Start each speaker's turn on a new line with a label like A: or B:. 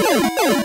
A: Oh,